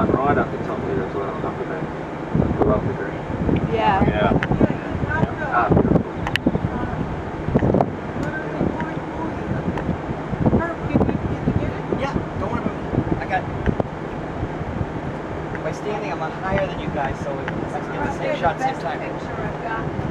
skyline right up the top here as well. Up at that. Lovely green. Yeah. Yeah. Ah. Yeah, don't worry about. I got. By standing, I'm higher than you guys, so let's get the same shot, same time. Picture I've got.